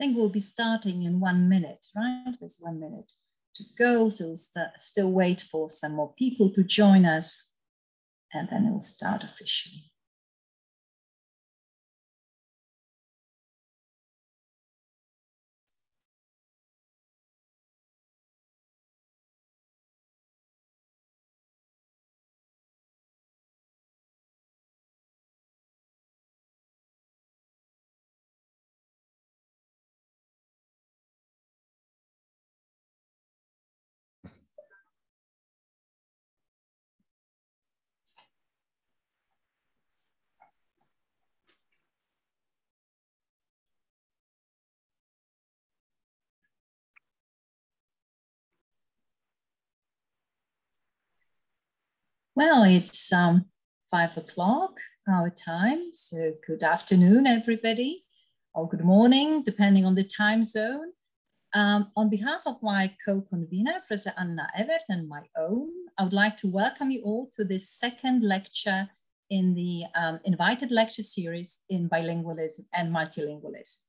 think we'll be starting in one minute, right? There's one minute to go. So we'll still wait for some more people to join us and then it will start officially. Well, it's um, five o'clock our time. So good afternoon, everybody, or good morning, depending on the time zone. Um, on behalf of my co-convener, Professor Anna Ewert, and my own, I would like to welcome you all to this second lecture in the um, invited lecture series in bilingualism and multilingualism.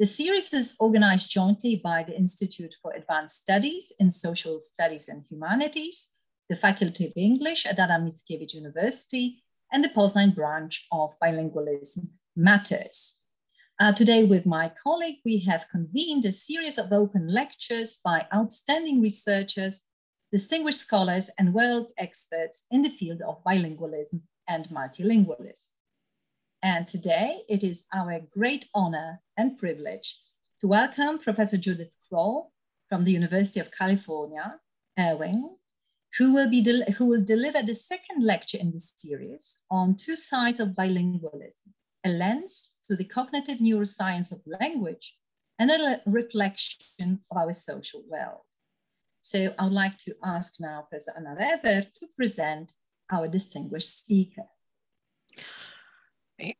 The series is organized jointly by the Institute for Advanced Studies in Social Studies and Humanities the Faculty of English at Adam Mickiewicz University, and the Poznan branch of Bilingualism Matters. Uh, today with my colleague, we have convened a series of open lectures by outstanding researchers, distinguished scholars, and world experts in the field of bilingualism and multilingualism. And today it is our great honor and privilege to welcome Professor Judith Kroll from the University of California, Irvine, who will, be who will deliver the second lecture in this series on two sides of bilingualism, a lens to the cognitive neuroscience of language and a reflection of our social world. So I would like to ask now Professor Anna Weber to present our distinguished speaker.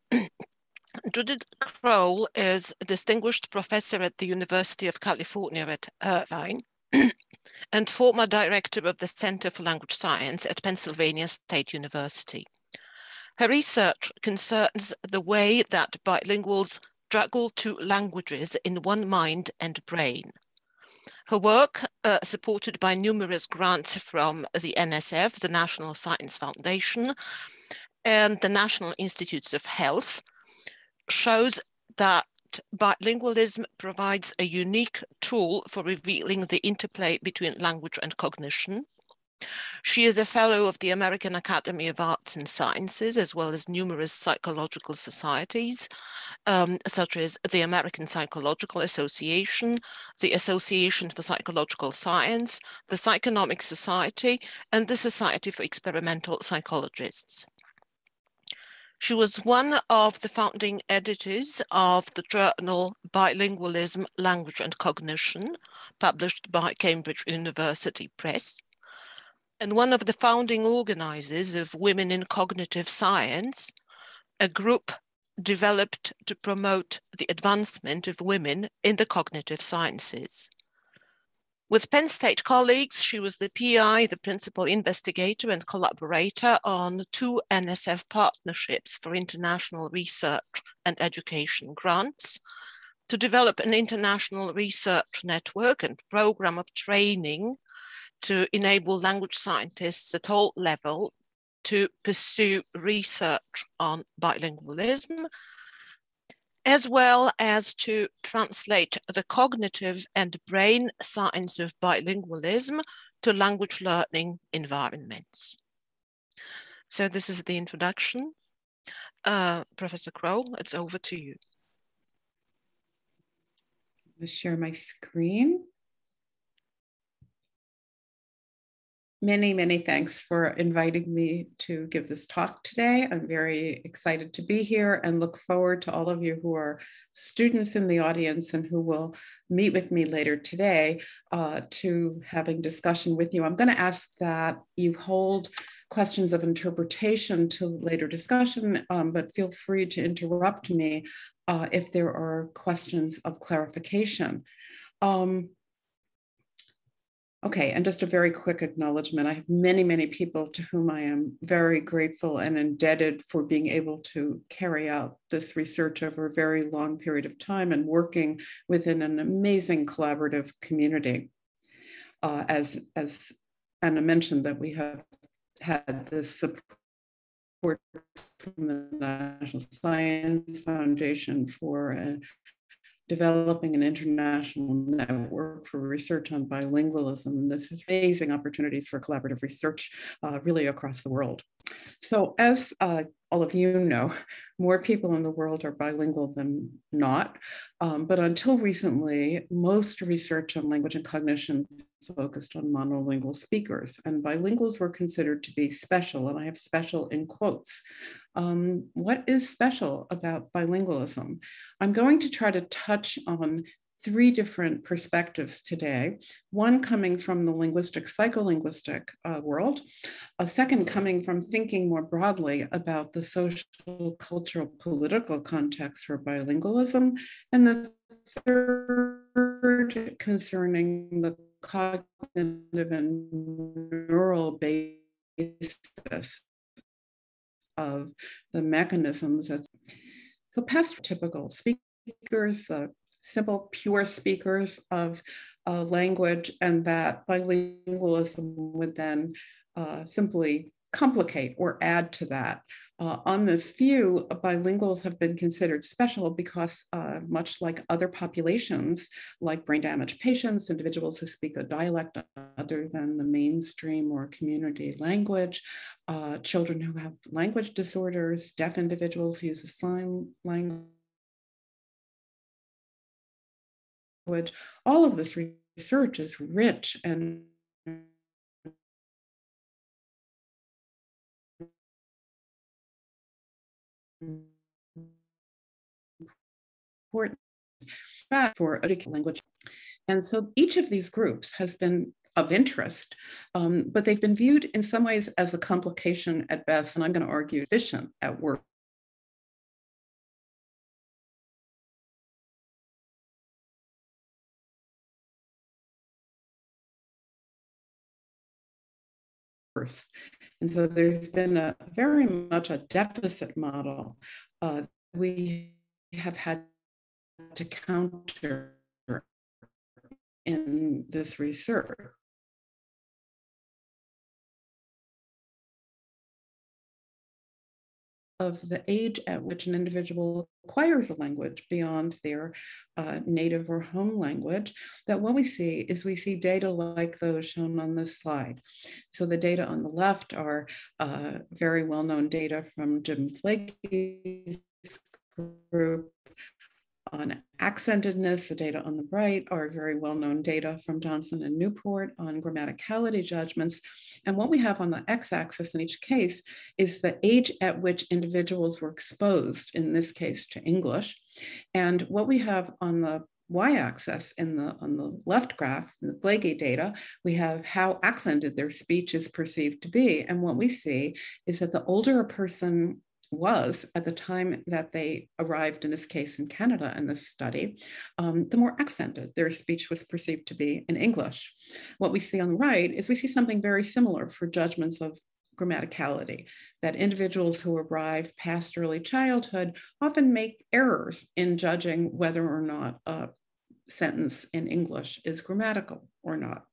Judith Kroll is a distinguished professor at the University of California at Irvine and former director of the Center for Language Science at Pennsylvania State University. Her research concerns the way that bilinguals juggle two languages in one mind and brain. Her work, uh, supported by numerous grants from the NSF, the National Science Foundation, and the National Institutes of Health, shows that bilingualism provides a unique tool for revealing the interplay between language and cognition. She is a fellow of the American Academy of Arts and Sciences, as well as numerous psychological societies, um, such as the American Psychological Association, the Association for Psychological Science, the Psychonomic Society, and the Society for Experimental Psychologists. She was one of the founding editors of the journal Bilingualism, Language and Cognition, published by Cambridge University Press, and one of the founding organizers of Women in Cognitive Science, a group developed to promote the advancement of women in the cognitive sciences. With Penn State colleagues, she was the PI, the principal investigator and collaborator on two NSF partnerships for international research and education grants to develop an international research network and program of training to enable language scientists at all level to pursue research on bilingualism as well as to translate the cognitive and brain science of bilingualism to language learning environments. So this is the introduction. Uh, Professor Kroll, it's over to you. To share my screen. Many, many thanks for inviting me to give this talk today. I'm very excited to be here and look forward to all of you who are students in the audience and who will meet with me later today uh, to having discussion with you. I'm going to ask that you hold questions of interpretation to later discussion, um, but feel free to interrupt me uh, if there are questions of clarification. Um, Okay, and just a very quick acknowledgement. I have many, many people to whom I am very grateful and indebted for being able to carry out this research over a very long period of time and working within an amazing collaborative community. Uh, as, as Anna mentioned, that we have had this support from the National Science Foundation for uh, developing an international network for research on bilingualism. And this is amazing opportunities for collaborative research uh, really across the world. So as uh, all of you know, more people in the world are bilingual than not. Um, but until recently, most research on language and cognition focused on monolingual speakers, and bilinguals were considered to be special, and I have special in quotes. Um, what is special about bilingualism? I'm going to try to touch on three different perspectives today. One coming from the linguistic, psycholinguistic uh, world, a second coming from thinking more broadly about the social, cultural, political context for bilingualism, and the third concerning the cognitive and neural basis of the mechanisms. So past typical speakers, the simple, pure speakers of uh, language, and that bilingualism would then uh, simply complicate or add to that. Uh, on this view, bilinguals have been considered special because, uh, much like other populations, like brain damaged patients, individuals who speak a dialect other than the mainstream or community language, uh, children who have language disorders, deaf individuals who use sign language language. All of this research is rich and important for a language. And so each of these groups has been of interest, um, but they've been viewed in some ways as a complication at best, and I'm going to argue efficient at work. First. And so there's been a very much a deficit model uh, we have had to counter in this research. Of the age at which an individual acquires a language beyond their uh, native or home language, that what we see is we see data like those shown on this slide. So the data on the left are uh, very well-known data from Jim Flege's group on accentedness. The data on the right are very well-known data from Johnson and Newport on grammaticality judgments. And what we have on the x-axis in each case is the age at which individuals were exposed, in this case to English. And what we have on the y-axis in the on the left graph, the Flege data, we have how accented their speech is perceived to be. And what we see is that the older a person was at the time that they arrived, in this case in Canada in this study, um, the more accented their speech was perceived to be in English. What we see on the right is we see something very similar for judgments of grammaticality, that individuals who arrive past early childhood often make errors in judging whether or not a sentence in English is grammatical or not.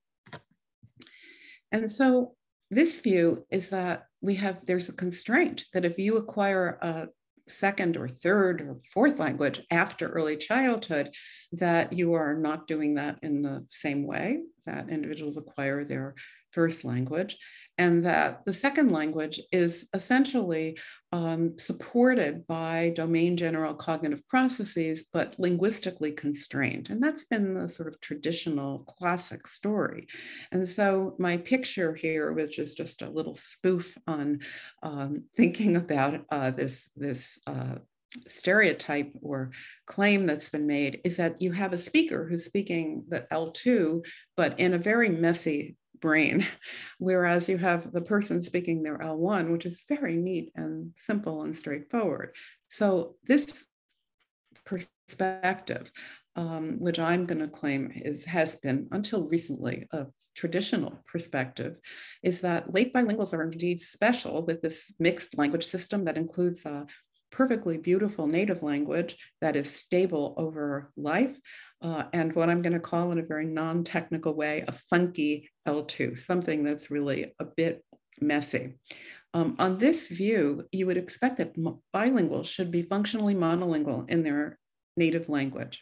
And so this view is that we have, there's a constraint that if you acquire a second or third or fourth language after early childhood, that you are not doing that in the same way that individuals acquire their first language, and that the second language is essentially um, supported by domain general cognitive processes, but linguistically constrained. And that's been the sort of traditional classic story. And so my picture here, which is just a little spoof on um, thinking about uh, this, this uh, stereotype or claim that's been made is that you have a speaker who's speaking the L2, but in a very messy brain, whereas you have the person speaking their L1, which is very neat and simple and straightforward. So this perspective, um, which I'm going to claim is has been until recently a traditional perspective, is that late bilinguals are indeed special with this mixed language system that includes a perfectly beautiful native language that is stable over life, uh, and what I'm going to call in a very non-technical way a funky L2, something that's really a bit messy. Um, on this view, you would expect that bilinguals should be functionally monolingual in their native language.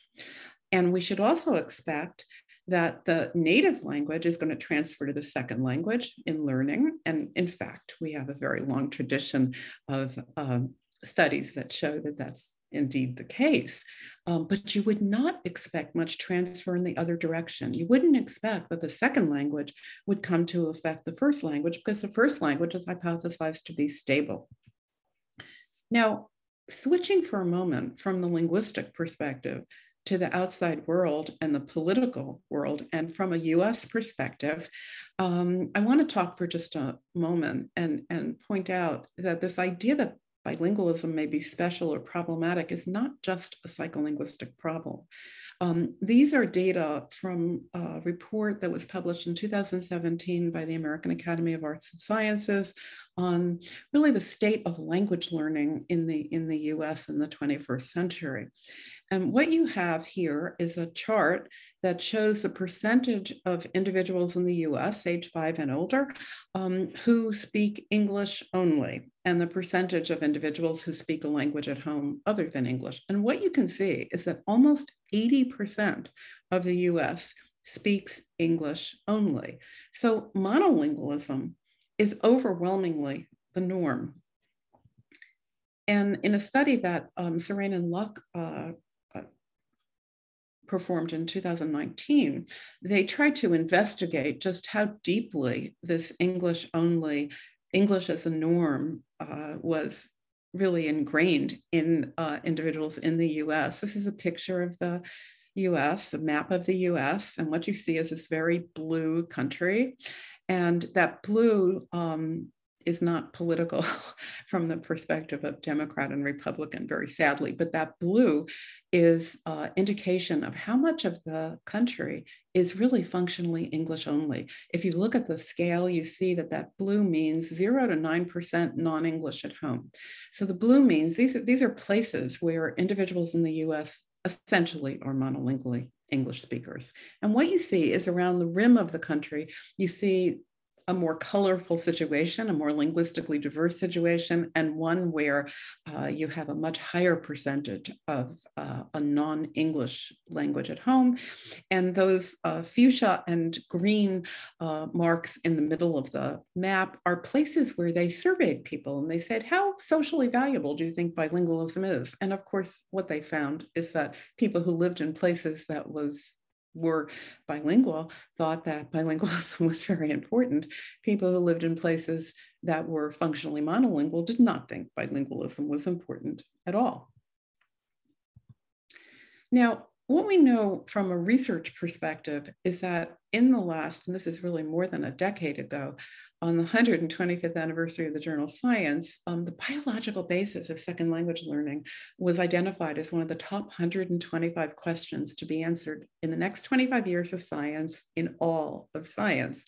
And we should also expect that the native language is going to transfer to the second language in learning. And in fact, we have a very long tradition of um, studies that show that that's indeed the case. Um, but you would not expect much transfer in the other direction. You wouldn't expect that the second language would come to affect the first language because the first language is hypothesized to be stable. Now, switching for a moment from the linguistic perspective to the outside world and the political world, and from a US perspective, um, I want to talk for just a moment and, and point out that this idea that bilingualism may be special or problematic is not just a psycholinguistic problem. Um, these are data from a report that was published in 2017 by the American Academy of Arts and Sciences on really the state of language learning in the, in the US in the 21st century. And what you have here is a chart that shows the percentage of individuals in the US, age five and older, um, who speak English only, and the percentage of individuals who speak a language at home other than English. And what you can see is that almost 80% of the US speaks English only. So monolingualism is overwhelmingly the norm. And in a study that um, and Luck uh, uh, performed in 2019, they tried to investigate just how deeply this English only, English as a norm uh, was really ingrained in uh, individuals in the US. This is a picture of the US, a map of the US, and what you see is this very blue country. And that blue um, is not political from the perspective of Democrat and Republican, very sadly, but that blue is uh, indication of how much of the country is really functionally English only. If you look at the scale, you see that that blue means zero to 9% non-English at home. So the blue means these are, these are places where individuals in the US essentially are monolingually English speakers. And what you see is around the rim of the country, you see a more colorful situation, a more linguistically diverse situation, and one where uh, you have a much higher percentage of uh, a non-English language at home. And those uh, fuchsia and green uh, marks in the middle of the map are places where they surveyed people and they said, how socially valuable do you think bilingualism is? And of course, what they found is that people who lived in places that was were bilingual thought that bilingualism was very important. People who lived in places that were functionally monolingual did not think bilingualism was important at all. Now, what we know from a research perspective is that in the last, and this is really more than a decade ago, on the 125th anniversary of the journal Science, um, the biological basis of second language learning was identified as one of the top 125 questions to be answered in the next 25 years of science in all of science.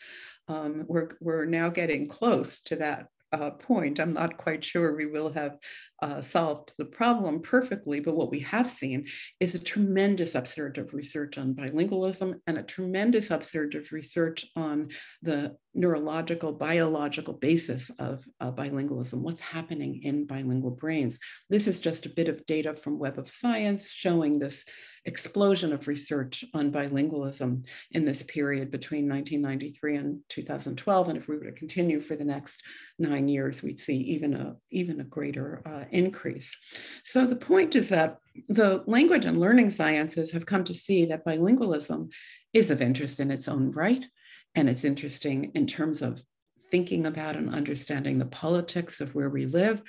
Um, we're, we're now getting close to that uh, point. I'm not quite sure we will have uh, solved the problem perfectly, but what we have seen is a tremendous upsurge of research on bilingualism and a tremendous upsurge of research on the neurological, biological basis of uh, bilingualism, what's happening in bilingual brains. This is just a bit of data from Web of Science showing this explosion of research on bilingualism in this period between 1993 and 2012. And if we were to continue for the next nine years, we'd see even a, even a greater uh, increase. So the point is that the language and learning sciences have come to see that bilingualism is of interest in its own right. And it's interesting in terms of thinking about and understanding the politics of where we live.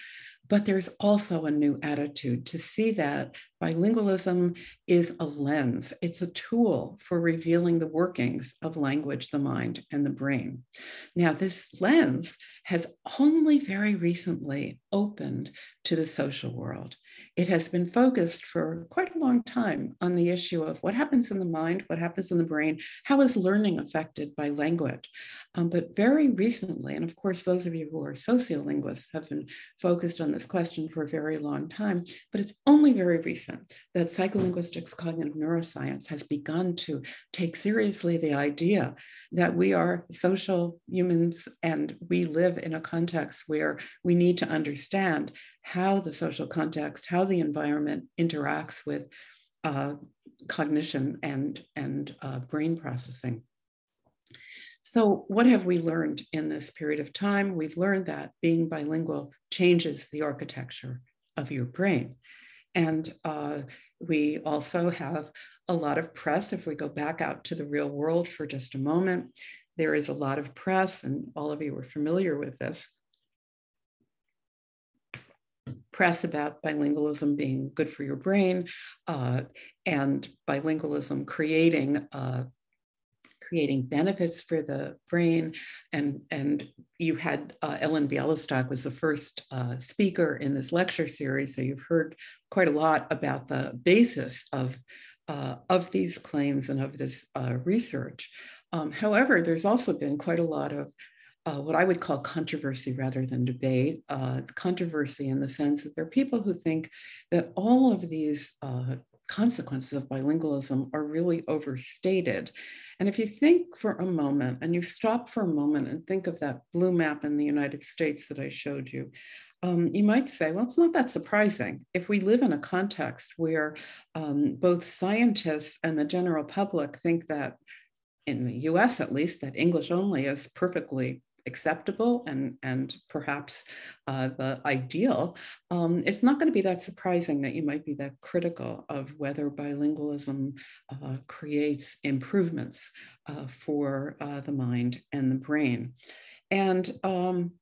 But there's also a new attitude to see that bilingualism is a lens, it's a tool for revealing the workings of language, the mind, and the brain. Now, this lens has only very recently opened to the social world it has been focused for quite a long time on the issue of what happens in the mind, what happens in the brain, how is learning affected by language. Um, but very recently, and of course, those of you who are sociolinguists have been focused on this question for a very long time, but it's only very recent that psycholinguistics cognitive neuroscience has begun to take seriously the idea that we are social humans and we live in a context where we need to understand how the social context, how the environment interacts with uh, cognition and, and uh, brain processing. So, what have we learned in this period of time? We've learned that being bilingual changes the architecture of your brain. And uh, we also have a lot of press. If we go back out to the real world for just a moment, there is a lot of press, and all of you are familiar with this, press about bilingualism being good for your brain uh, and bilingualism creating uh, creating benefits for the brain. And and you had uh, Ellen Bialystok was the first uh, speaker in this lecture series so you've heard quite a lot about the basis of uh, of these claims and of this uh, research. Um, however there's also been quite a lot of uh, what I would call controversy rather than debate. Uh, controversy in the sense that there are people who think that all of these uh, consequences of bilingualism are really overstated. And if you think for a moment and you stop for a moment and think of that blue map in the United States that I showed you, um, you might say, well, it's not that surprising. If we live in a context where um, both scientists and the general public think that in the US at least, that English only is perfectly acceptable and, and perhaps uh, the ideal, um, it's not going to be that surprising that you might be that critical of whether bilingualism uh, creates improvements uh, for uh, the mind and the brain. And um,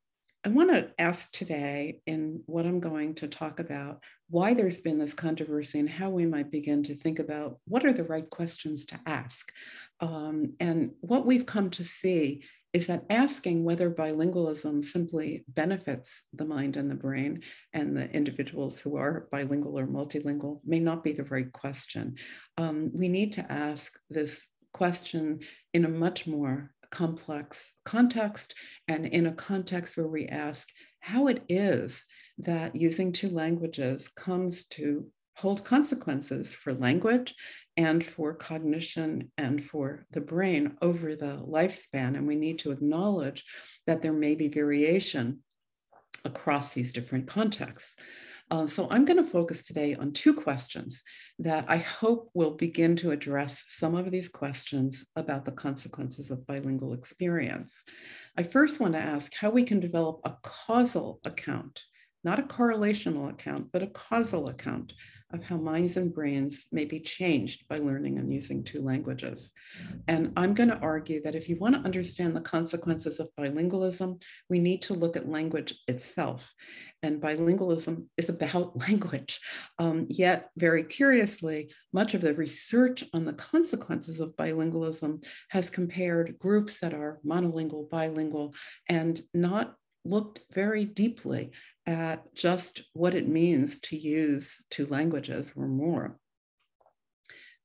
I want to ask today, in what I'm going to talk about, why there's been this controversy and how we might begin to think about what are the right questions to ask. Um, and what we've come to see is that asking whether bilingualism simply benefits the mind and the brain and the individuals who are bilingual or multilingual may not be the right question. Um, we need to ask this question in a much more complex context and in a context where we ask how it is that using two languages comes to hold consequences for language and for cognition and for the brain over the lifespan. And we need to acknowledge that there may be variation across these different contexts. Uh, so I'm going to focus today on two questions that I hope will begin to address some of these questions about the consequences of bilingual experience. I first want to ask how we can develop a causal account, not a correlational account, but a causal account of how minds and brains may be changed by learning and using two languages. And I'm going to argue that if you want to understand the consequences of bilingualism, we need to look at language itself. And bilingualism is about language. Um, yet, very curiously, much of the research on the consequences of bilingualism has compared groups that are monolingual, bilingual, and not looked very deeply at just what it means to use two languages or more.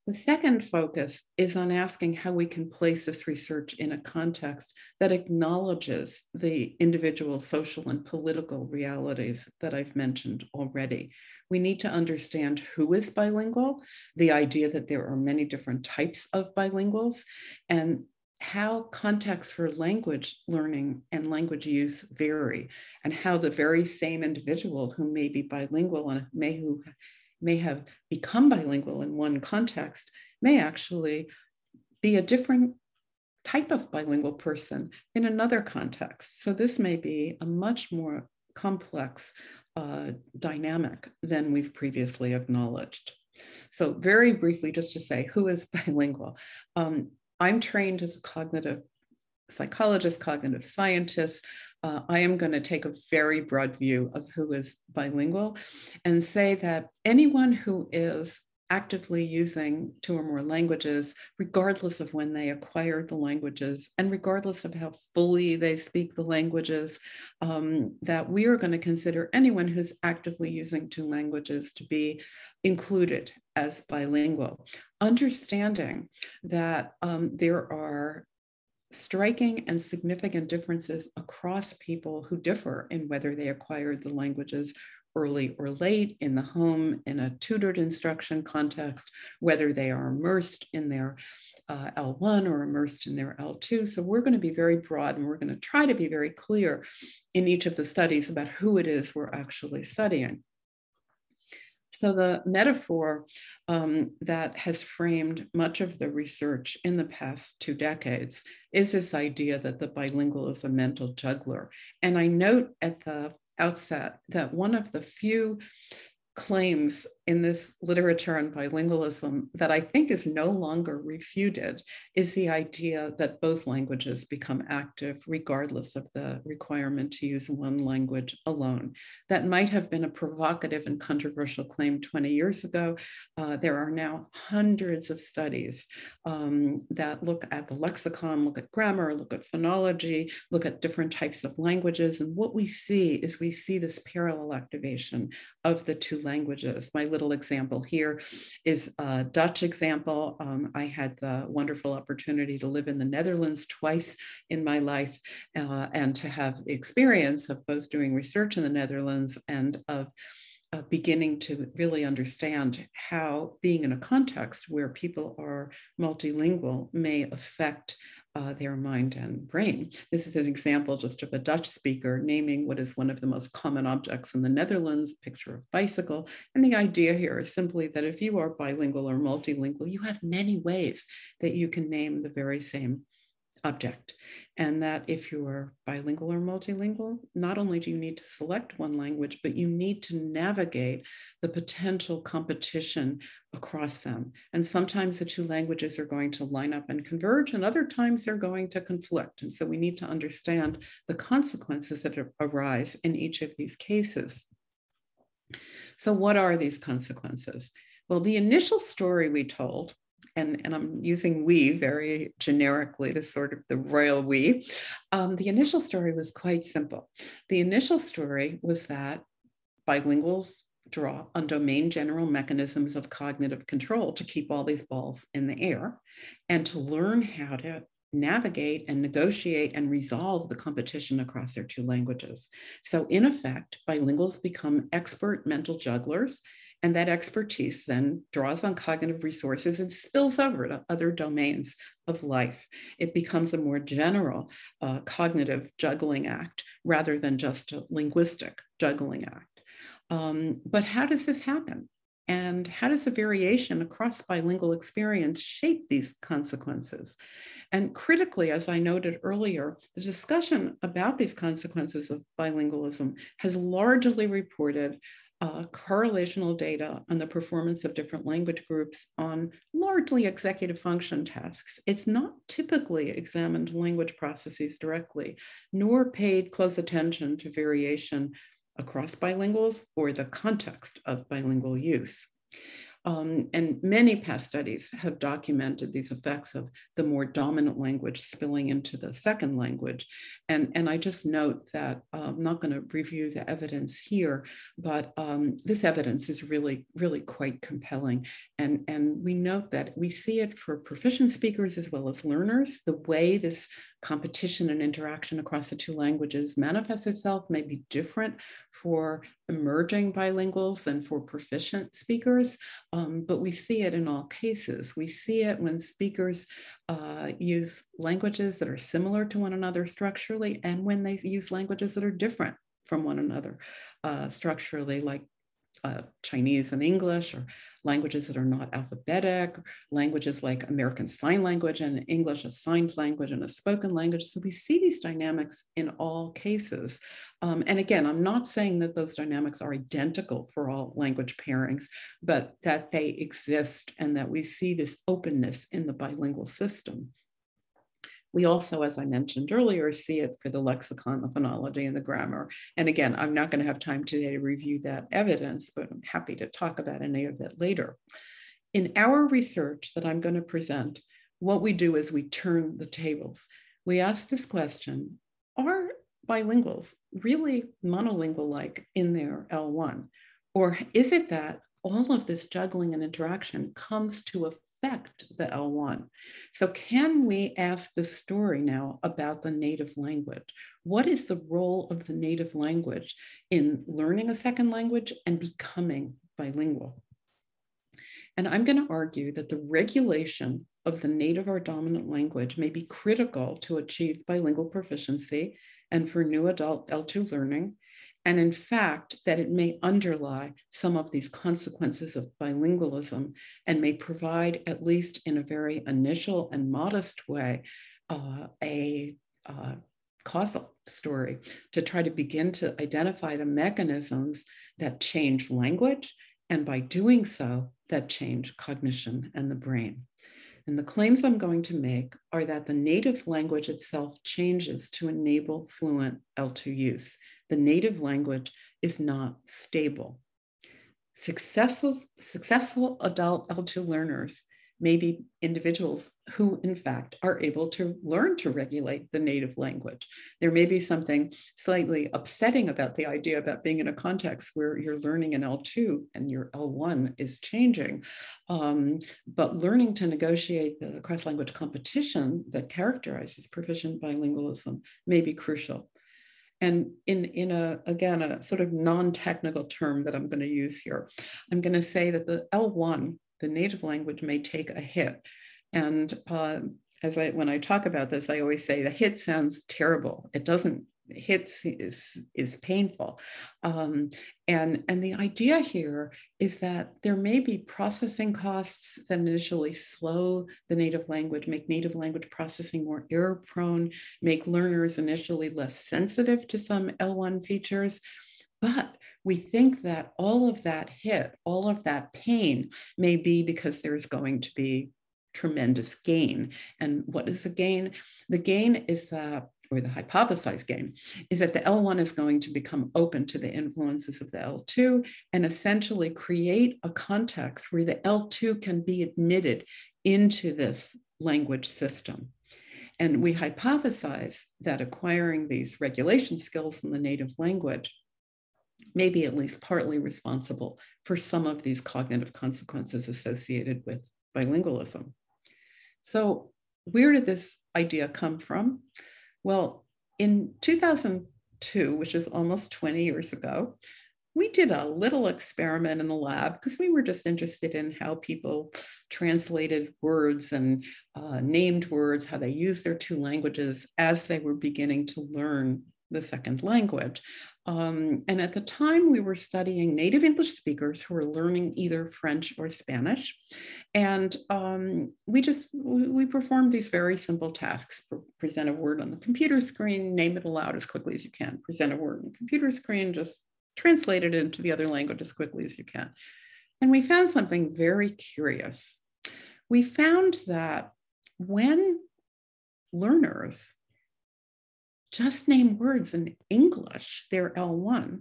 The second focus is on asking how we can place this research in a context that acknowledges the individual social and political realities that I've mentioned already. We need to understand who is bilingual, the idea that there are many different types of bilinguals, and how contexts for language learning and language use vary, and how the very same individual who may be bilingual and may who may have become bilingual in one context may actually be a different type of bilingual person in another context. So this may be a much more complex uh, dynamic than we've previously acknowledged. So very briefly, just to say, who is bilingual? Um, I'm trained as a cognitive psychologist, cognitive scientist. Uh, I am going to take a very broad view of who is bilingual and say that anyone who is actively using two or more languages, regardless of when they acquired the languages and regardless of how fully they speak the languages, um, that we are going to consider anyone who's actively using two languages to be included as bilingual. Understanding that um, there are striking and significant differences across people who differ in whether they acquired the languages early or late in the home in a tutored instruction context, whether they are immersed in their uh, L1 or immersed in their L2. So we're going to be very broad and we're going to try to be very clear in each of the studies about who it is we're actually studying. So the metaphor um, that has framed much of the research in the past two decades is this idea that the bilingual is a mental juggler. And I note at the outset that one of the few claims in this literature on bilingualism that I think is no longer refuted is the idea that both languages become active regardless of the requirement to use one language alone. That might have been a provocative and controversial claim 20 years ago. Uh, there are now hundreds of studies um, that look at the lexicon, look at grammar, look at phonology, look at different types of languages. And what we see is we see this parallel activation of the two languages. My little example here is a Dutch example. Um, I had the wonderful opportunity to live in the Netherlands twice in my life uh, and to have experience of both doing research in the Netherlands and of uh, beginning to really understand how being in a context where people are multilingual may affect uh, their mind and brain. This is an example just of a Dutch speaker naming what is one of the most common objects in the Netherlands, picture of bicycle. And the idea here is simply that if you are bilingual or multilingual, you have many ways that you can name the very same object. And that if you are bilingual or multilingual, not only do you need to select one language, but you need to navigate the potential competition across them. And sometimes the two languages are going to line up and converge, and other times they're going to conflict. And so we need to understand the consequences that arise in each of these cases. So, what are these consequences? Well, the initial story we told and, and I'm using we very generically, the sort of the royal we. Um, the initial story was quite simple. The initial story was that bilinguals draw on domain general mechanisms of cognitive control to keep all these balls in the air and to learn how to navigate and negotiate and resolve the competition across their two languages. So, in effect, bilinguals become expert mental jugglers and that expertise then draws on cognitive resources and spills over to other domains of life. It becomes a more general uh, cognitive juggling act rather than just a linguistic juggling act. Um, but how does this happen? And how does the variation across bilingual experience shape these consequences? And critically, as I noted earlier, the discussion about these consequences of bilingualism has largely reported uh, correlational data on the performance of different language groups on largely executive function tasks. It's not typically examined language processes directly, nor paid close attention to variation across bilinguals or the context of bilingual use. Um, and many past studies have documented these effects of the more dominant language spilling into the second language. And, and I just note that uh, I'm not going to review the evidence here, but um, this evidence is really, really quite compelling. And, and we note that we see it for proficient speakers as well as learners. The way this competition and interaction across the two languages manifests itself may be different for emerging bilinguals and for proficient speakers, um, but we see it in all cases. We see it when speakers uh, use languages that are similar to one another structurally and when they use languages that are different from one another uh, structurally, like uh, Chinese and English, or languages that are not alphabetic, languages like American Sign Language and English, a signed language and a spoken language. So we see these dynamics in all cases. Um, and again, I'm not saying that those dynamics are identical for all language pairings, but that they exist and that we see this openness in the bilingual system. We also, as I mentioned earlier, see it for the lexicon, the phonology, and the grammar. And again, I'm not going to have time today to review that evidence, but I'm happy to talk about any of it later. In our research that I'm going to present, what we do is we turn the tables. We ask this question Are bilinguals really monolingual like in their L1? Or is it that all of this juggling and interaction comes to affect the L1. So, can we ask the story now about the native language? What is the role of the native language in learning a second language and becoming bilingual? And I'm going to argue that the regulation of the native or dominant language may be critical to achieve bilingual proficiency and for new adult L2 learning and in fact, that it may underlie some of these consequences of bilingualism and may provide, at least in a very initial and modest way, uh, a uh, causal story to try to begin to identify the mechanisms that change language, and by doing so, that change cognition and the brain. And the claims I'm going to make are that the native language itself changes to enable fluent L2 use the native language is not stable. Successful, successful adult L2 learners may be individuals who, in fact, are able to learn to regulate the native language. There may be something slightly upsetting about the idea about being in a context where you're learning an L2 and your L1 is changing. Um, but learning to negotiate the cross language competition that characterizes proficient bilingualism may be crucial. And in, in a, again, a sort of non-technical term that I'm going to use here, I'm going to say that the L1, the native language, may take a hit. And uh, as I, when I talk about this, I always say the hit sounds terrible. It doesn't hits is is painful. Um, and and the idea here is that there may be processing costs that initially slow the native language make native language processing more error prone make learners initially less sensitive to some l1 features. But we think that all of that hit all of that pain may be because there's going to be tremendous gain. And what is the gain? The gain is that or the hypothesized game, is that the L1 is going to become open to the influences of the L2 and essentially create a context where the L2 can be admitted into this language system. And we hypothesize that acquiring these regulation skills in the native language may be at least partly responsible for some of these cognitive consequences associated with bilingualism. So, where did this idea come from? Well, in 2002, which is almost 20 years ago, we did a little experiment in the lab because we were just interested in how people translated words and uh, named words, how they used their two languages as they were beginning to learn the second language. Um, and at the time, we were studying native English speakers who were learning either French or Spanish. And um, we just, we performed these very simple tasks. Present a word on the computer screen, name it aloud as quickly as you can. Present a word on the computer screen, just translate it into the other language as quickly as you can. And we found something very curious. We found that when learners just name words in English, their L1,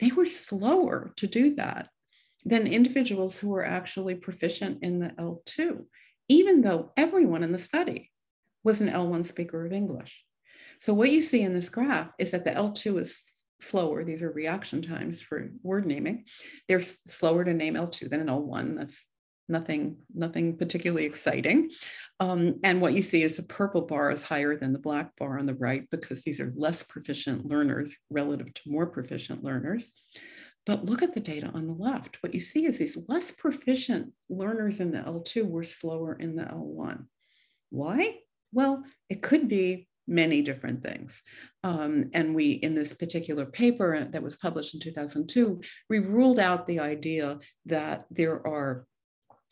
they were slower to do that than individuals who were actually proficient in the L2, even though everyone in the study was an L1 speaker of English. So, what you see in this graph is that the L2 is slower. These are reaction times for word naming. They're slower to name L2 than an L1. That's nothing, nothing particularly exciting. Um, and what you see is the purple bar is higher than the black bar on the right because these are less proficient learners relative to more proficient learners. But look at the data on the left. What you see is these less proficient learners in the L2 were slower in the L1. Why? Well, it could be many different things. Um, and we, in this particular paper that was published in 2002, we ruled out the idea that there are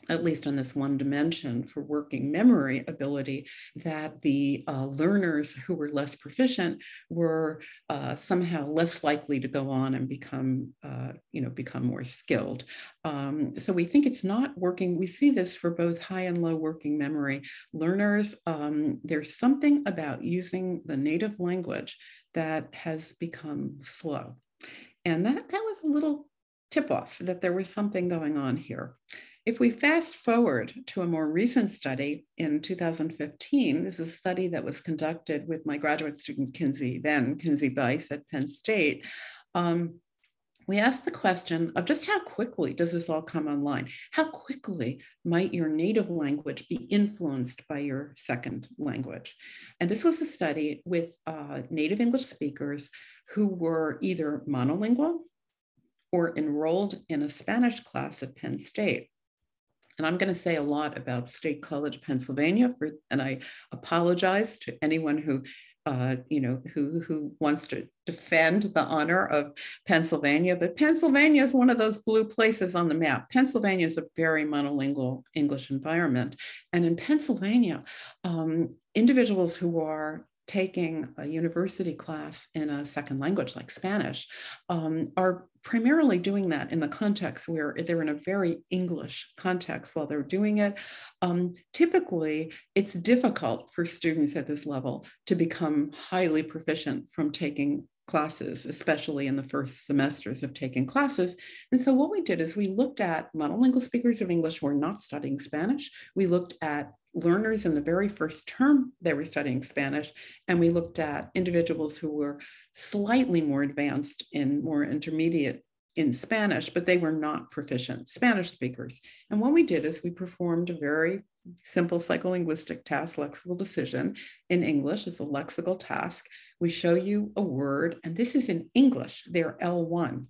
at least on this one dimension for working memory ability, that the uh, learners who were less proficient were uh, somehow less likely to go on and become, uh, you know, become more skilled. Um, so we think it's not working. We see this for both high and low working memory learners. Um, there's something about using the native language that has become slow. And that, that was a little tip off that there was something going on here. If we fast forward to a more recent study in 2015, this is a study that was conducted with my graduate student, Kinsey, then Kinsey Bice at Penn State. Um, we asked the question of just how quickly does this all come online? How quickly might your native language be influenced by your second language? And this was a study with uh, native English speakers who were either monolingual or enrolled in a Spanish class at Penn State and I'm going to say a lot about State College Pennsylvania for, and I apologize to anyone who, uh, you know, who who wants to defend the honor of Pennsylvania. But Pennsylvania is one of those blue places on the map. Pennsylvania is a very monolingual English environment, and in Pennsylvania, um, individuals who are taking a university class in a second language like Spanish um, are primarily doing that in the context where they're in a very English context while they're doing it. Um, typically, it's difficult for students at this level to become highly proficient from taking classes, especially in the first semesters of taking classes. And so what we did is we looked at monolingual speakers of English who are not studying Spanish. We looked at learners in the very first term they were studying Spanish, and we looked at individuals who were slightly more advanced in more intermediate in Spanish, but they were not proficient Spanish speakers. And what we did is we performed a very simple psycholinguistic task, lexical decision in English. It's a lexical task. We show you a word, and this is in English, they're L1.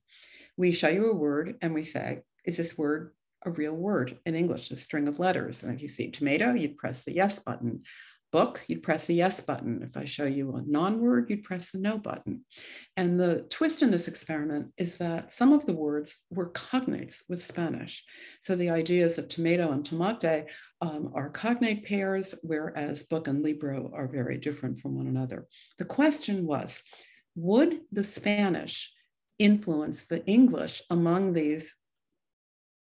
We show you a word and we say, is this word a real word in English, a string of letters. And if you see tomato, you'd press the yes button. Book, you'd press the yes button. If I show you a non word, you'd press the no button. And the twist in this experiment is that some of the words were cognates with Spanish. So the ideas of tomato and tomate um, are cognate pairs, whereas book and libro are very different from one another. The question was would the Spanish influence the English among these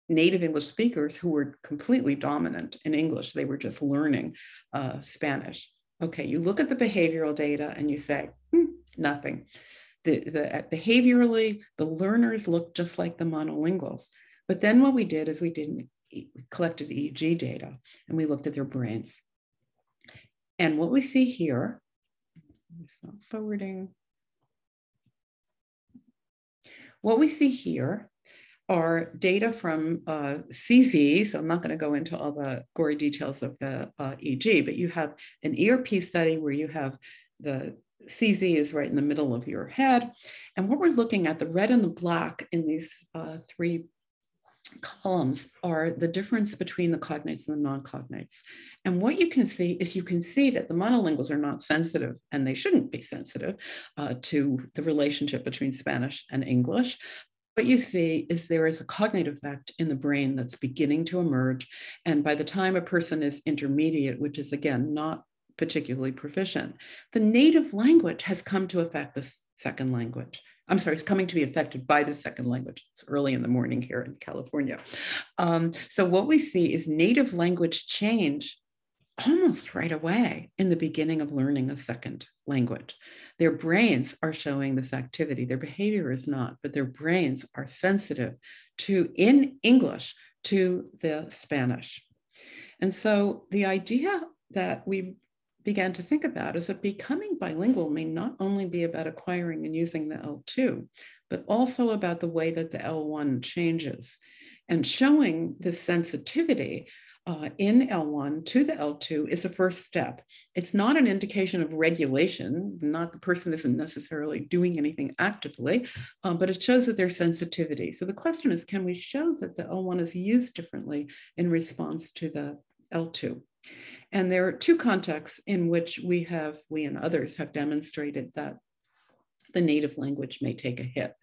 native English speakers who were completely dominant in English. They were just learning uh, Spanish. Okay, you look at the behavioral data and you say, hmm, nothing. The, the, behaviorally, the learners look just like the monolinguals. But then what we did is we did we collected EEG data and we looked at their brains. And what we see here, it's not forwarding. What we see here are data from uh, CZ. So I'm not going to go into all the gory details of the uh, EG, but you have an ERP study where you have the CZ is right in the middle of your head. And what we're looking at, the red and the black in these uh, three columns are the difference between the cognates and the non-cognates. And what you can see is you can see that the monolinguals are not sensitive, and they shouldn't be sensitive uh, to the relationship between Spanish and English what you see is there is a cognate effect in the brain that's beginning to emerge. And by the time a person is intermediate, which is again not particularly proficient, the native language has come to affect the second language. I'm sorry, it's coming to be affected by the second language. It's early in the morning here in California. Um, so, what we see is native language change almost right away in the beginning of learning a second language. Their brains are showing this activity. Their behavior is not, but their brains are sensitive to, in English, to the Spanish. And so the idea that we began to think about is that becoming bilingual may not only be about acquiring and using the L2, but also about the way that the L1 changes and showing this sensitivity uh, in L1 to the L2 is a first step. It's not an indication of regulation, not the person isn't necessarily doing anything actively, um, but it shows that there's sensitivity. So the question is, can we show that the L1 is used differently in response to the L2? And there are two contexts in which we have, we and others have demonstrated that the native language may take a hit.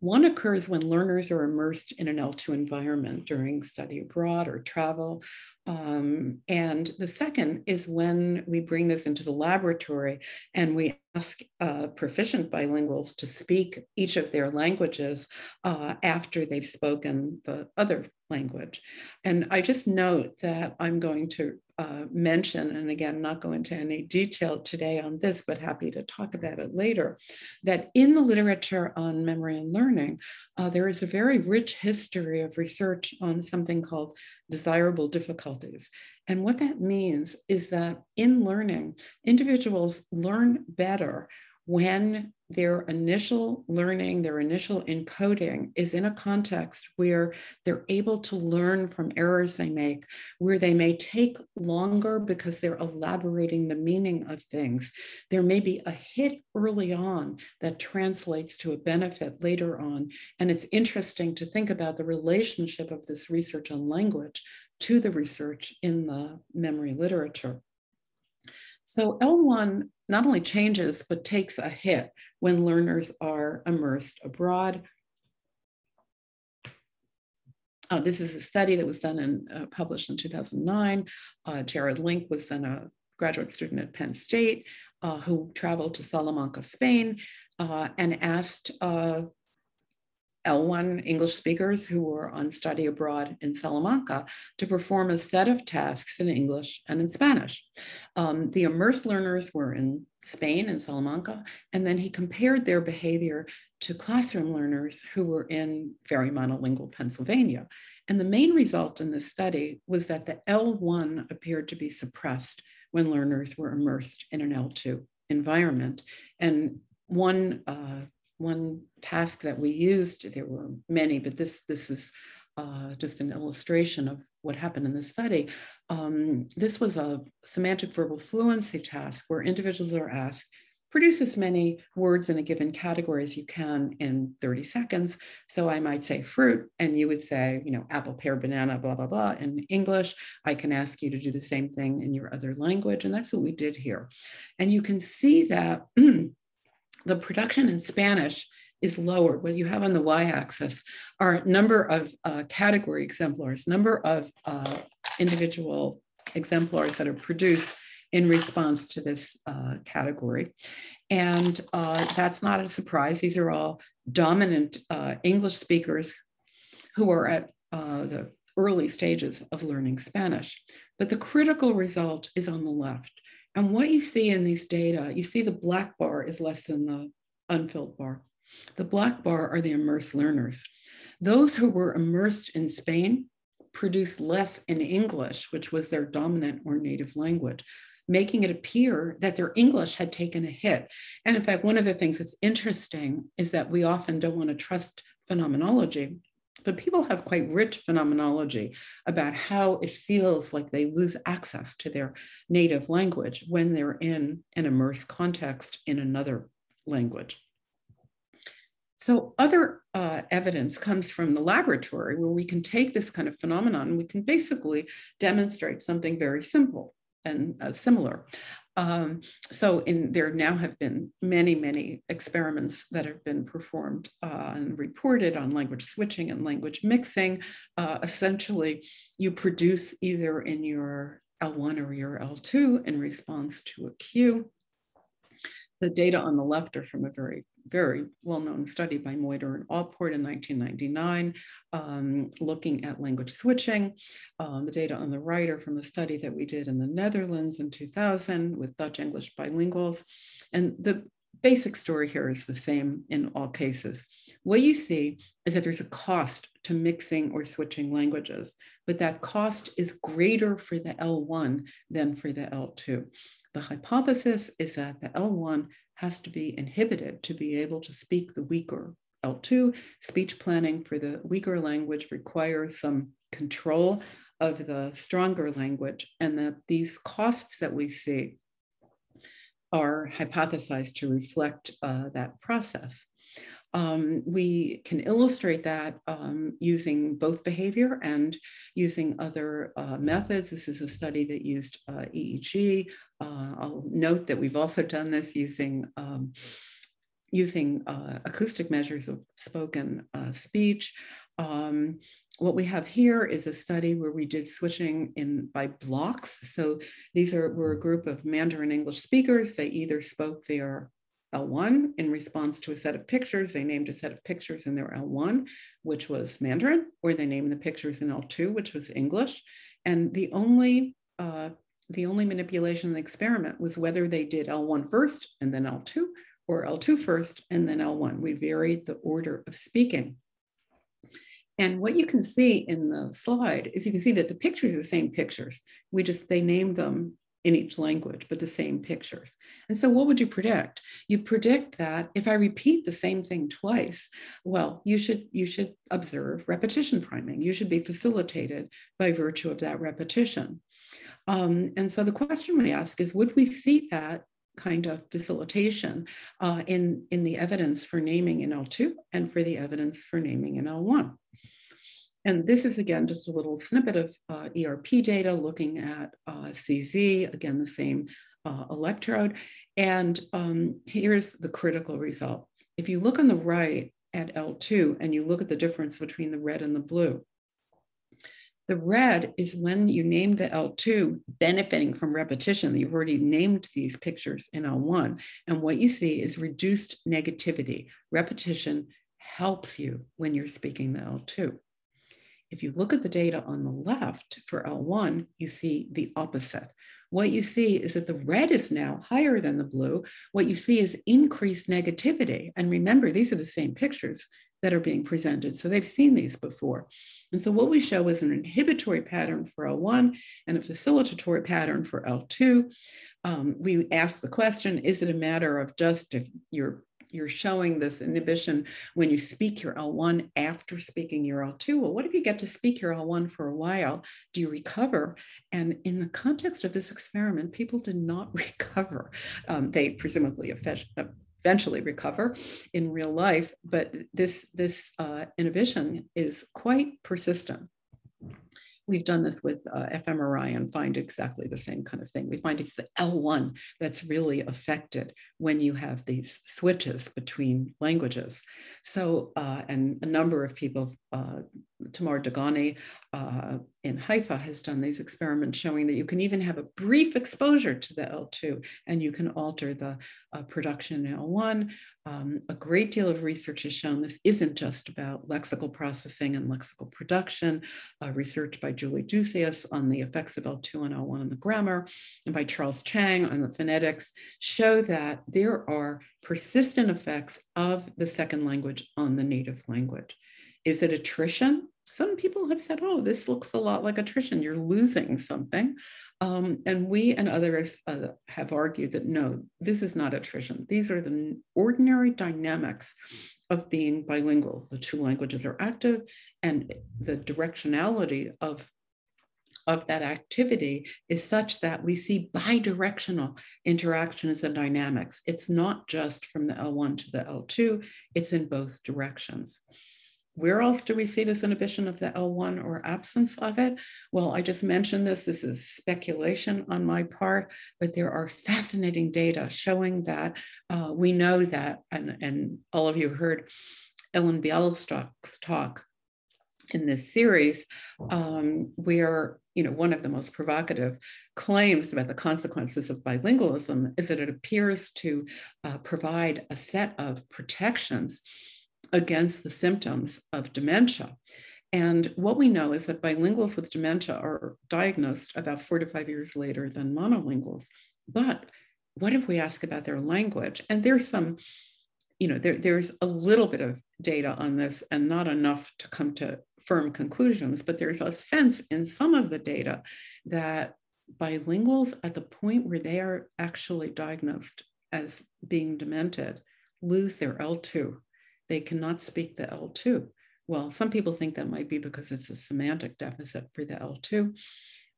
One occurs when learners are immersed in an L2 environment during study abroad or travel. Um, and the second is when we bring this into the laboratory and we ask uh, proficient bilinguals to speak each of their languages uh, after they've spoken the other language. And I just note that I'm going to uh, mention, and again, not go into any detail today on this, but happy to talk about it later, that in the literature on memory and learning, uh, there is a very rich history of research on something called desirable difficulties. And what that means is that in learning, individuals learn better when their initial learning, their initial encoding is in a context where they're able to learn from errors they make, where they may take longer because they're elaborating the meaning of things. There may be a hit early on that translates to a benefit later on. And it's interesting to think about the relationship of this research on language to the research in the memory literature. So L1 not only changes, but takes a hit when learners are immersed abroad. Uh, this is a study that was done and uh, published in 2009. Uh, Jared Linck was then a graduate student at Penn State uh, who traveled to Salamanca, Spain, uh, and asked uh, L1 English speakers who were on study abroad in Salamanca to perform a set of tasks in English and in Spanish. Um, the immersed learners were in Spain and Salamanca, and then he compared their behavior to classroom learners who were in very monolingual Pennsylvania. And the main result in this study was that the L1 appeared to be suppressed when learners were immersed in an L2 environment. And one uh, one task that we used, there were many, but this, this is uh, just an illustration of what happened in the study. Um, this was a semantic verbal fluency task where individuals are asked, produce as many words in a given category as you can in 30 seconds. So I might say fruit, and you would say, you know, apple, pear, banana, blah, blah, blah in English. I can ask you to do the same thing in your other language. And that's what we did here. And you can see that the production in Spanish is lower. What you have on the y-axis are number of uh, category exemplars, number of uh, individual exemplars that are produced in response to this uh, category. And uh, that's not a surprise. These are all dominant uh, English speakers who are at uh, the early stages of learning Spanish. But the critical result is on the left. And what you see in these data, you see the black bar is less than the unfilled bar. The black bar are the immersed learners. Those who were immersed in Spain produced less in English, which was their dominant or native language, making it appear that their English had taken a hit. And in fact, one of the things that's interesting is that we often don't want to trust phenomenology but people have quite rich phenomenology about how it feels like they lose access to their native language when they're in an immersed context in another language. So other uh, evidence comes from the laboratory where we can take this kind of phenomenon and we can basically demonstrate something very simple and uh, similar. Um, so in, there now have been many, many experiments that have been performed uh, and reported on language switching and language mixing. Uh, essentially, you produce either in your L1 or your L2 in response to a cue. The data on the left are from a very very well-known study by Meuter and Allport in 1999, um, looking at language switching. Um, the data on the right are from a study that we did in the Netherlands in 2000 with Dutch English bilinguals. And the basic story here is the same in all cases. What you see is that there's a cost to mixing or switching languages, but that cost is greater for the L1 than for the L2. The hypothesis is that the L1 has to be inhibited to be able to speak the weaker L2. Speech planning for the weaker language requires some control of the stronger language, and that these costs that we see are hypothesized to reflect uh, that process. Um, we can illustrate that um, using both behavior and using other uh, methods. This is a study that used uh, EEG. Uh, I'll note that we've also done this using um, using uh, acoustic measures of spoken uh, speech. Um, what we have here is a study where we did switching in by blocks. So these are were a group of Mandarin English speakers. They either spoke their L1 in response to a set of pictures. They named a set of pictures in their L1, which was Mandarin, or they named the pictures in L2, which was English. And the only uh, the only manipulation in the experiment was whether they did L1 first and then L2, or L2 first and then L1. We varied the order of speaking. And what you can see in the slide is you can see that the pictures are the same pictures. We just, they named them in each language, but the same pictures. And so what would you predict? You predict that if I repeat the same thing twice, well, you should, you should observe repetition priming. You should be facilitated by virtue of that repetition. Um, and so the question we ask is, would we see that kind of facilitation uh, in, in the evidence for naming in L2 and for the evidence for naming in L1? And this is again just a little snippet of uh, ERP data looking at uh, CZ, again, the same uh, electrode. And um, here's the critical result. If you look on the right at L2 and you look at the difference between the red and the blue, the red is when you name the L2 benefiting from repetition. You've already named these pictures in L1. And what you see is reduced negativity. Repetition helps you when you're speaking the L2. If you look at the data on the left for L1, you see the opposite. What you see is that the red is now higher than the blue. What you see is increased negativity. And remember, these are the same pictures that are being presented. So they've seen these before. And so what we show is an inhibitory pattern for L1 and a facilitatory pattern for L2. Um, we ask the question, is it a matter of just if you're you're showing this inhibition when you speak your L1 after speaking your L2. Well, what if you get to speak your L1 for a while? Do you recover? And in the context of this experiment, people did not recover. Um, they presumably eventually recover in real life, but this, this uh, inhibition is quite persistent. We've done this with uh, fMRI and find exactly the same kind of thing. We find it's the L1 that's really affected when you have these switches between languages. So, uh, and a number of people, uh, Tamar Degani uh, in Haifa has done these experiments showing that you can even have a brief exposure to the L2 and you can alter the uh, production in L1. Um, a great deal of research has shown this isn't just about lexical processing and lexical production. Uh, research by Giuli Dussias on the effects of L2 and L1 on the grammar, and by Charles Chang on the phonetics show that there are persistent effects of the second language on the native language. Is it attrition? Some people have said, oh, this looks a lot like attrition. You're losing something. Um, and we and others uh, have argued that no, this is not attrition. These are the ordinary dynamics of being bilingual. The two languages are active, and the directionality of of that activity is such that we see bidirectional interactions and dynamics. It's not just from the L1 to the L2, it's in both directions. Where else do we see this inhibition of the L1 or absence of it? Well, I just mentioned this. This is speculation on my part, but there are fascinating data showing that uh, we know that, and, and all of you heard Ellen Bialystok's talk in this series, um, where you know one of the most provocative claims about the consequences of bilingualism is that it appears to uh, provide a set of protections against the symptoms of dementia. And what we know is that bilinguals with dementia are diagnosed about four to five years later than monolinguals. But what if we ask about their language? And there's some, you know, there, there's a little bit of data on this and not enough to come to firm conclusions, but there's a sense in some of the data that bilinguals at the point where they are actually diagnosed as being demented lose their L2 they cannot speak the L2. Well, some people think that might be because it's a semantic deficit for the L2.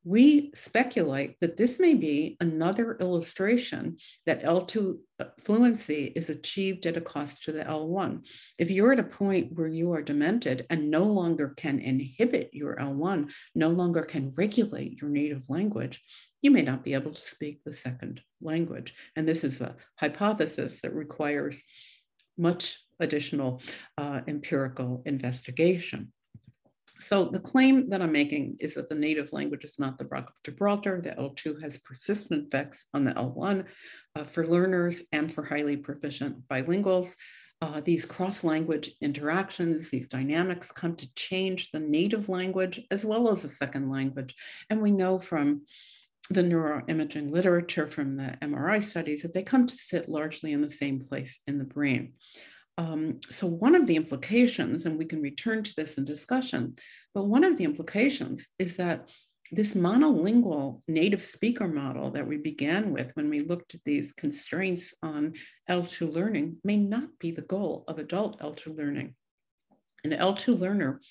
We speculate that this may be another illustration that L2 uh, fluency is achieved at a cost to the L1. If you're at a point where you are demented and no longer can inhibit your L1, no longer can regulate your native language, you may not be able to speak the second language. And this is a hypothesis that requires much additional uh, empirical investigation. So the claim that I'm making is that the native language is not the Rock of Gibraltar. The L2 has persistent effects on the L1 uh, for learners and for highly proficient bilinguals. Uh, these cross-language interactions, these dynamics come to change the native language as well as the second language. And we know from the neuroimaging literature from the MRI studies that they come to sit largely in the same place in the brain. Um, so one of the implications, and we can return to this in discussion, but one of the implications is that this monolingual native speaker model that we began with when we looked at these constraints on L2 learning may not be the goal of adult L2 learning. An L2 learner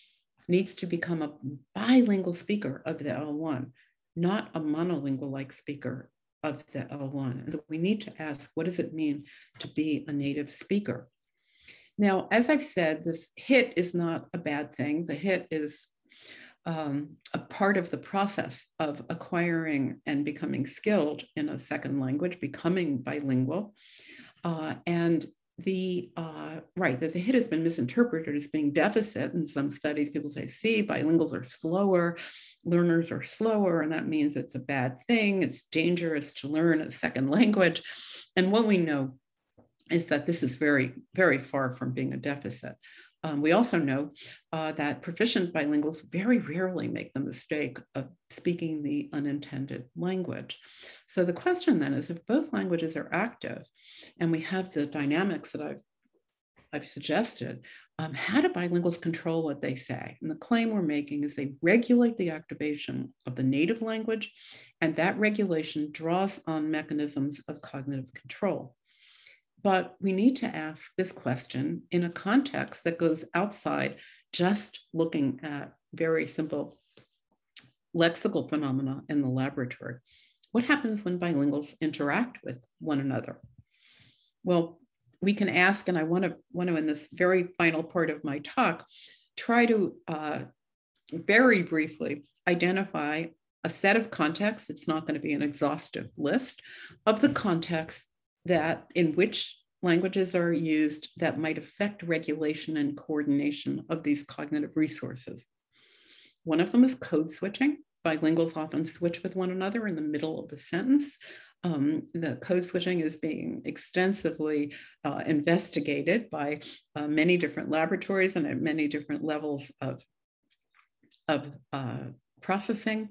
needs to become a bilingual speaker of the L1, not a monolingual like speaker of the L1. And we need to ask, what does it mean to be a native speaker? Now, as I've said, this hit is not a bad thing. The hit is um, a part of the process of acquiring and becoming skilled in a second language, becoming bilingual. Uh, and the uh, right that the hit has been misinterpreted as being deficit in some studies people say see bilinguals are slower learners are slower and that means it's a bad thing it's dangerous to learn a second language and what we know is that this is very, very far from being a deficit. Um, we also know uh, that proficient bilinguals very rarely make the mistake of speaking the unintended language. So the question then is if both languages are active and we have the dynamics that I've, I've suggested, um, how do bilinguals control what they say? And the claim we're making is they regulate the activation of the native language, and that regulation draws on mechanisms of cognitive control. But we need to ask this question in a context that goes outside just looking at very simple lexical phenomena in the laboratory. What happens when bilinguals interact with one another? Well, we can ask, and I want to want to in this very final part of my talk, try to uh, very briefly identify a set of contexts. It's not going to be an exhaustive list of the contexts that in which languages are used that might affect regulation and coordination of these cognitive resources. One of them is code switching. Bilinguals often switch with one another in the middle of a sentence. Um, the code switching is being extensively uh, investigated by uh, many different laboratories and at many different levels of, of uh, processing.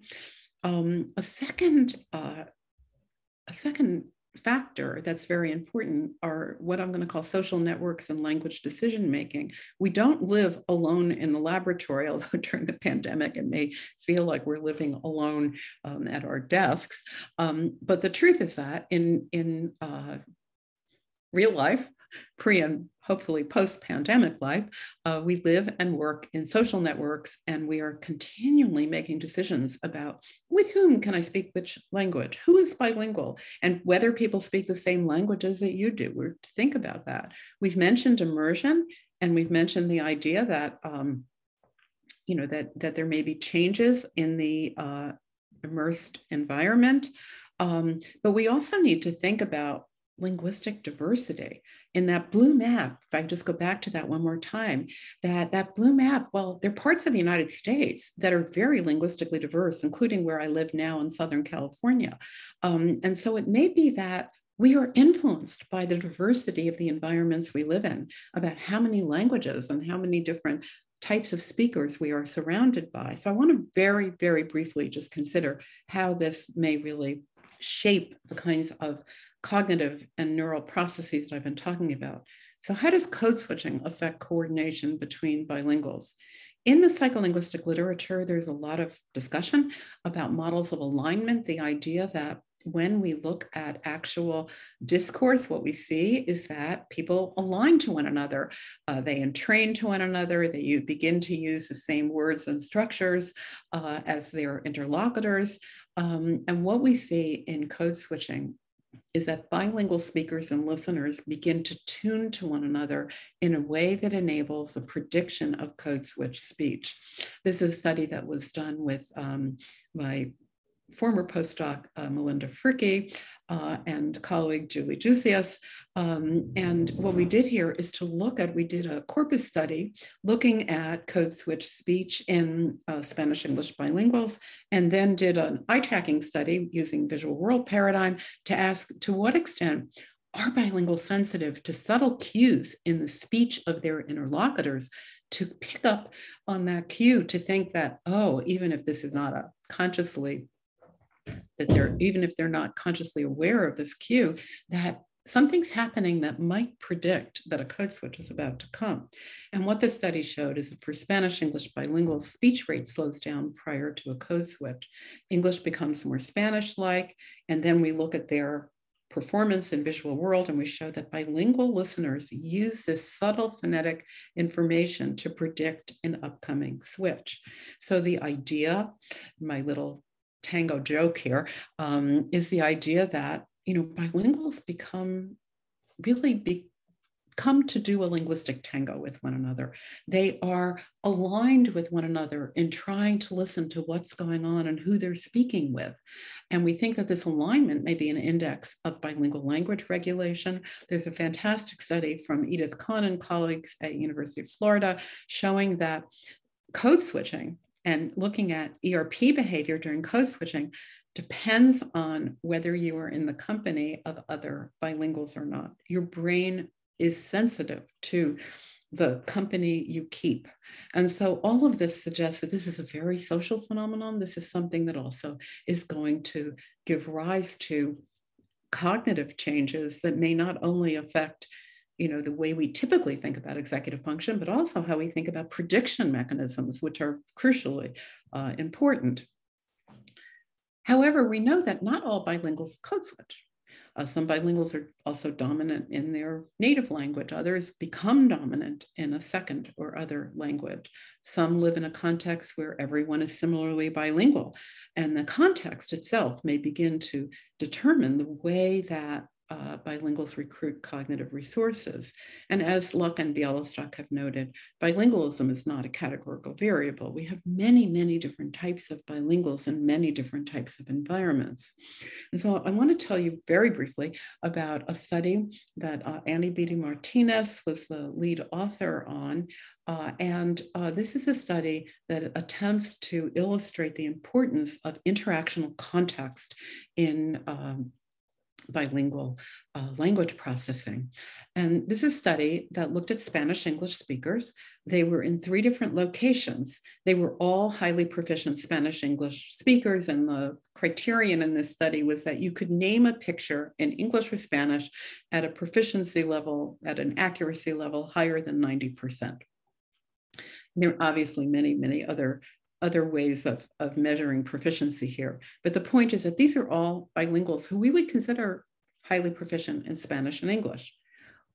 Um, a second uh, a second factor that's very important are what I'm going to call social networks and language decision making. We don't live alone in the laboratory, although during the pandemic it may feel like we're living alone um, at our desks. Um, but the truth is that in, in uh, real life, pre and hopefully post pandemic life, uh, we live and work in social networks and we are continually making decisions about with whom can I speak which language, who is bilingual, and whether people speak the same languages that you do. To think about that. We've mentioned immersion and we've mentioned the idea that. Um, you know that that there may be changes in the uh, immersed environment um, but we also need to think about linguistic diversity in that blue map if i just go back to that one more time that that blue map well there are parts of the united states that are very linguistically diverse including where i live now in southern california um, and so it may be that we are influenced by the diversity of the environments we live in about how many languages and how many different types of speakers we are surrounded by. So I want to very, very briefly just consider how this may really shape the kinds of cognitive and neural processes that I've been talking about. So, how does code switching affect coordination between bilinguals? In the psycholinguistic literature, there's a lot of discussion about models of alignment, the idea that when we look at actual discourse, what we see is that people align to one another. Uh, they entrain to one another. They begin to use the same words and structures uh, as their interlocutors. Um, and what we see in code switching is that bilingual speakers and listeners begin to tune to one another in a way that enables the prediction of code switch speech. This is a study that was done with um, my former postdoc uh, Melinda Fricke uh, and colleague Giuli Dussias. Um, and what we did here is to look at, we did a corpus study looking at code switch speech in uh, Spanish English bilinguals, and then did an eye tracking study using visual world paradigm to ask to what extent are bilinguals sensitive to subtle cues in the speech of their interlocutors to pick up on that cue to think that, oh, even if this is not a consciously that they're even if they're not consciously aware of this cue that something's happening that might predict that a code switch is about to come. And what the study showed is that for Spanish English bilingual, speech rate slows down prior to a code switch. English becomes more Spanish like, and then we look at their performance in visual world and we show that bilingual listeners use this subtle phonetic information to predict an upcoming switch. So the idea, my little tango joke here um, is the idea that you know bilinguals become really be, come to do a linguistic tango with one another. They are aligned with one another in trying to listen to what's going on and who they're speaking with. And we think that this alignment may be an index of bilingual language regulation. There's a fantastic study from Edith Kaan and colleagues at University of Florida showing that code switching and looking at ERP behavior during code switching depends on whether you are in the company of other bilinguals or not. Your brain is sensitive to the company you keep. And so all of this suggests that this is a very social phenomenon. This is something that also is going to give rise to cognitive changes that may not only affect you know the way we typically think about executive function but also how we think about prediction mechanisms which are crucially uh, important. However we know that not all bilinguals code switch. Uh, some bilinguals are also dominant in their native language. Others become dominant in a second or other language. Some live in a context where everyone is similarly bilingual and the context itself may begin to determine the way that uh, bilinguals recruit cognitive resources. And as Luk and Bialystok have noted, bilingualism is not a categorical variable. We have many, many different types of bilinguals in many different types of environments. And so I want to tell you very briefly about a study that uh, Annie Beatty Martinez was the lead author on. Uh, and uh, this is a study that attempts to illustrate the importance of interactional context in um, bilingual uh, language processing. And this is a study that looked at Spanish English speakers. They were in three different locations. They were all highly proficient Spanish English speakers. And the criterion in this study was that you could name a picture in English or Spanish at a proficiency level, at an accuracy level higher than 90%. There are obviously many, many other other ways of, of measuring proficiency here. But the point is that these are all bilinguals who we would consider highly proficient in Spanish and English.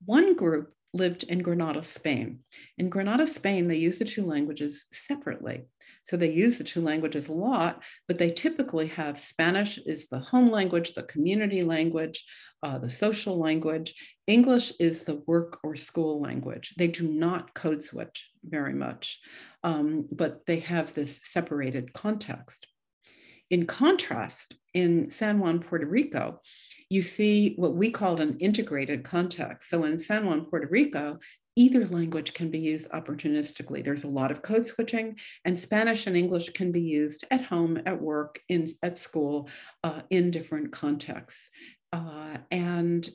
One group lived in Granada, Spain. In Granada, Spain, they use the two languages separately. So they use the two languages a lot, but they typically have Spanish is the home language, the community language, uh, the social language. English is the work or school language. They do not code switch very much, um, but they have this separated context. In contrast, in San Juan, Puerto Rico, you see what we called an integrated context. So in San Juan, Puerto Rico, either language can be used opportunistically. There's a lot of code switching, and Spanish and English can be used at home, at work, in at school, uh, in different contexts. Uh, and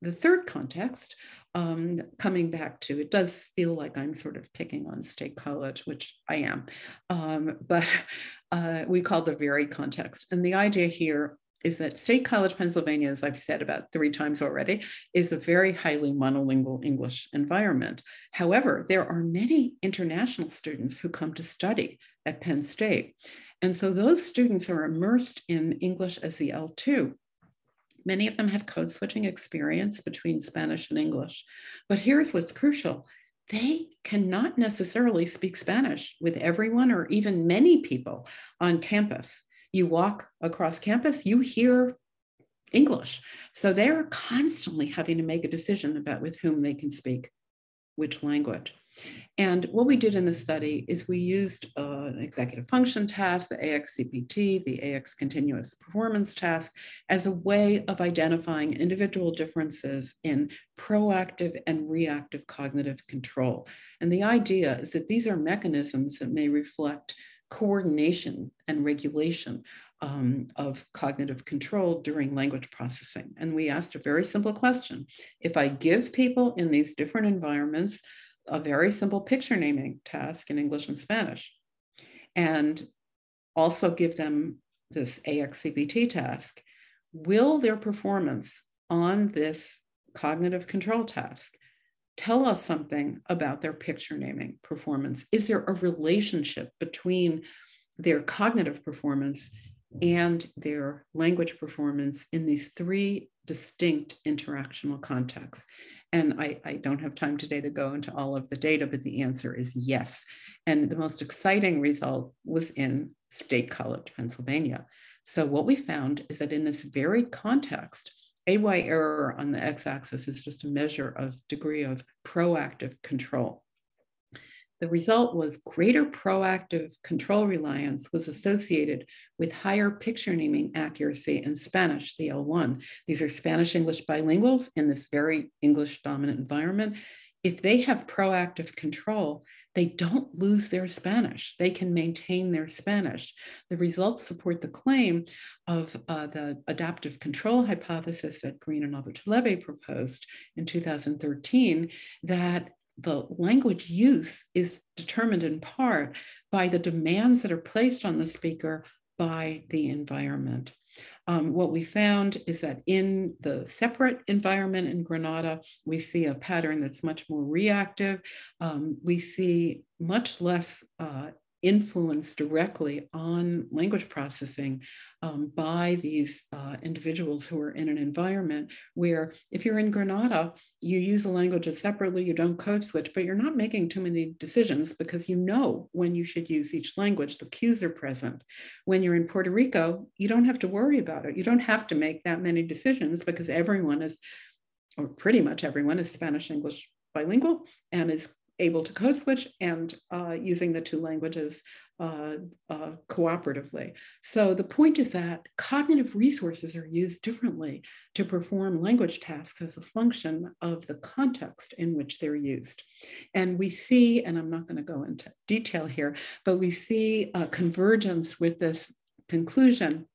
the third context, um, coming back to, it does feel like I'm sort of picking on State College, which I am, um, but uh, we call the varied context. And the idea here is that State College Pennsylvania, as I've said about three times already, is a very highly monolingual English environment. However, there are many international students who come to study at Penn State. And so those students are immersed in English as the L2 Many of them have code switching experience between Spanish and English. But here's what's crucial they cannot necessarily speak Spanish with everyone or even many people on campus. You walk across campus, you hear English. So they're constantly having to make a decision about with whom they can speak which language. And what we did in the study is we used uh, an executive function task, the AXCPT, the AX continuous performance task, as a way of identifying individual differences in proactive and reactive cognitive control. And the idea is that these are mechanisms that may reflect coordination and regulation um, of cognitive control during language processing. And we asked a very simple question. If I give people in these different environments a very simple picture naming task in English and Spanish, and also give them this AXCPT task, will their performance on this cognitive control task tell us something about their picture naming performance? Is there a relationship between their cognitive performance and their language performance in these three distinct interactional contexts? And I, I, don't have time today to go into all of the data, but the answer is yes. And the most exciting result was in State College, Pennsylvania. So, what we found is that in this very context, AY error on the x axis is just a measure of degree of proactive control. The result was greater proactive control reliance was associated with higher picture naming accuracy in Spanish, the L1. These are Spanish English bilinguals in this very English dominant environment. If they have proactive control, they don't lose their Spanish. They can maintain their Spanish. The results support the claim of uh, the adaptive control hypothesis that Green and Abutalebi proposed in 2013 that the language use is determined in part by the demands that are placed on the speaker by the environment. Um, what we found is that in the separate environment in Granada, we see a pattern that's much more reactive. Um, we see much less uh, influence directly on language processing um, by these uh, individuals who are in an environment where if you're in Granada, you use the languages separately, you don't code switch, but you're not making too many decisions because you know when you should use each language, the cues are present. When you're in Puerto Rico, you don't have to worry about it. You don't have to make that many decisions because everyone is, or pretty much everyone is Spanish English bilingual and is able to code switch and uh, using the two languages uh, uh, cooperatively. So the point is that cognitive resources are used differently to perform language tasks as a function of the context in which they're used. And we see, and I'm not going to go into detail here, but we see a convergence with this conclusion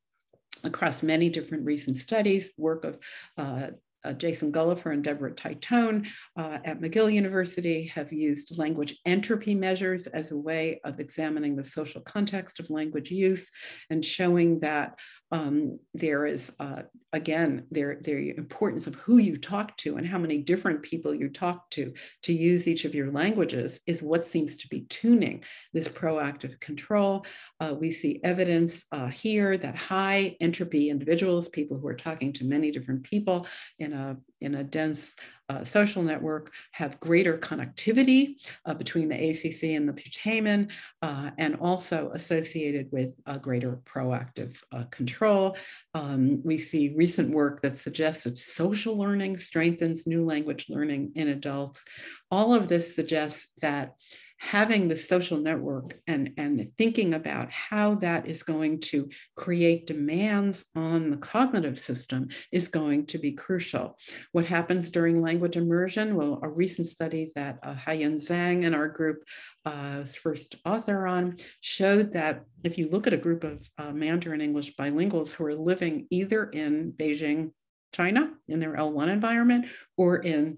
across many different recent studies, work of uh, uh, Jason Gullifer and Deborah Titone uh, at McGill University have used language entropy measures as a way of examining the social context of language use and showing that um, there is, uh, again, the importance of who you talk to and how many different people you talk to to use each of your languages is what seems to be tuning this proactive control. Uh, we see evidence uh, here that high entropy individuals, people who are talking to many different people in a, in a dense uh, social network have greater connectivity uh, between the ACC and the putamen, uh, and also associated with a greater proactive uh, control. Um, we see recent work that suggests that social learning strengthens new language learning in adults. All of this suggests that having the social network and, and thinking about how that is going to create demands on the cognitive system is going to be crucial. What happens during language immersion? Well, a recent study that uh, Haoyun Zhang and our group uh, first author on showed that if you look at a group of uh, Mandarin English bilinguals who are living either in Beijing, China, in their L1 environment, or in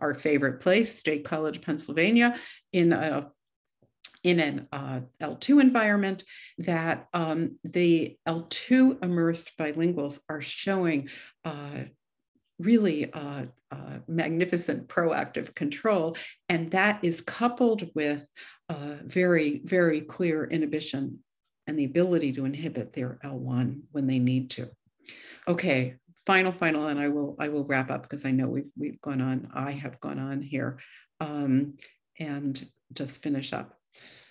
our favorite place, State College, Pennsylvania, in a in an uh, L2 environment that um, the L2 immersed bilinguals are showing uh, really uh, uh magnificent proactive control. And that is coupled with uh, very, very clear inhibition and the ability to inhibit their L1 when they need to. Okay, final, final, and I will I will wrap up because I know we've we've gone on. I have gone on here, um, and just finish up.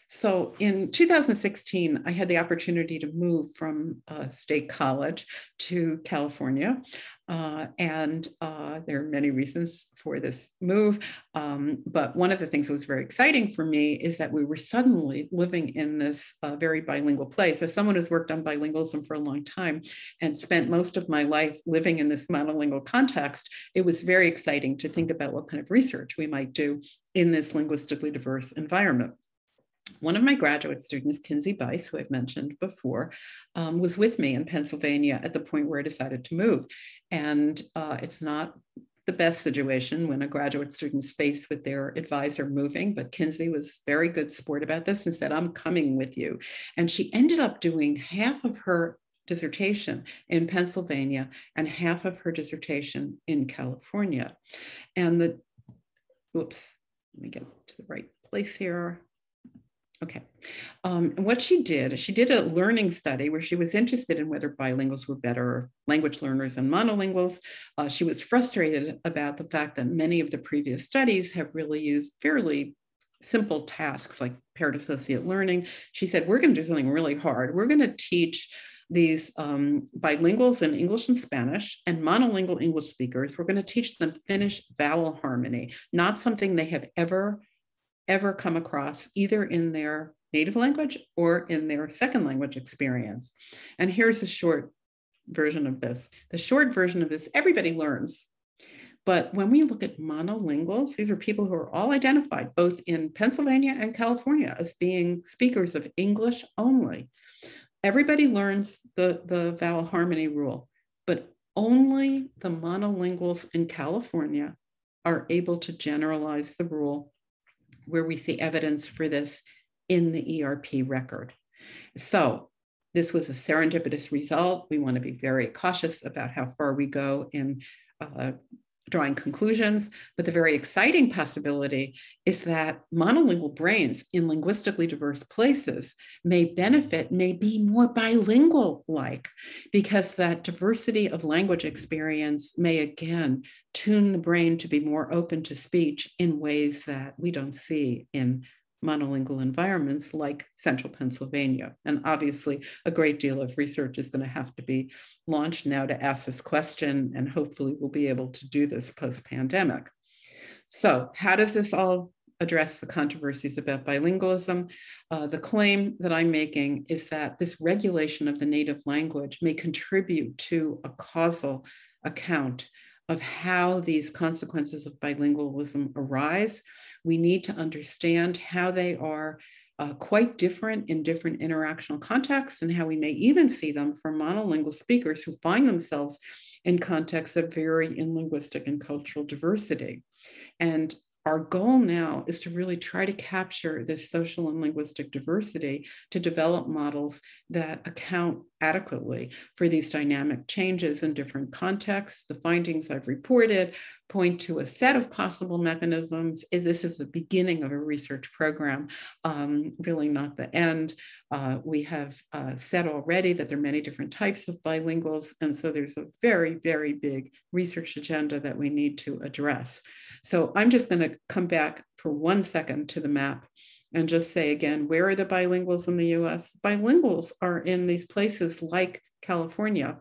So in 2016, I had the opportunity to move from uh, State College to California. Uh, and uh, there are many reasons for this move. Um, but one of the things that was very exciting for me is that we were suddenly living in this uh, very bilingual place. As someone who's worked on bilingualism for a long time and spent most of my life living in this monolingual context, it was very exciting to think about what kind of research we might do in this linguistically diverse environment one of my graduate students, Kinsey Bice, who I've mentioned before, um, was with me in Pennsylvania at the point where I decided to move. And uh, it's not the best situation when a graduate student's faced with their advisor moving, but Kinsey was very good sport about this and said, I'm coming with you. And she ended up doing half of her dissertation in Pennsylvania and half of her dissertation in California. And the, whoops, let me get to the right place here. Okay. Um, and what she did, she did a learning study where she was interested in whether bilinguals were better language learners than monolinguals. Uh, she was frustrated about the fact that many of the previous studies have really used fairly simple tasks like paired associate learning. She said, We're going to do something really hard. We're going to teach these um, bilinguals in English and Spanish and monolingual English speakers, we're going to teach them Finnish vowel harmony, not something they have ever ever come across either in their native language or in their second language experience. And here's a short version of this. The short version of this, everybody learns. But when we look at monolinguals, these are people who are all identified both in Pennsylvania and California as being speakers of English only. Everybody learns the, the vowel harmony rule, but only the monolinguals in California are able to generalize the rule where we see evidence for this in the ERP record. So this was a serendipitous result. We want to be very cautious about how far we go in uh, drawing conclusions. But the very exciting possibility is that monolingual brains in linguistically diverse places may benefit, may be more bilingual like, because that diversity of language experience may again tune the brain to be more open to speech in ways that we don't see in monolingual environments like central Pennsylvania. And obviously, a great deal of research is going to have to be launched now to ask this question, and hopefully, we'll be able to do this post pandemic. So, how does this all address the controversies about bilingualism? Uh, the claim that I'm making is that this regulation of the native language may contribute to a causal account of how these consequences of bilingualism arise. We need to understand how they are uh, quite different in different interactional contexts and how we may even see them for monolingual speakers who find themselves in contexts that vary in linguistic and cultural diversity. And our goal now is to really try to capture this social and linguistic diversity to develop models that account adequately for these dynamic changes in different contexts. The findings I've reported point to a set of possible mechanisms. This is the beginning of a research program, um, really not the end. Uh, we have uh, said already that there are many different types of bilinguals, and so there's a very, very big research agenda that we need to address. So I'm just going to come back for one second to the map and just say again, where are the bilinguals in the US? Bilinguals are in these places like California,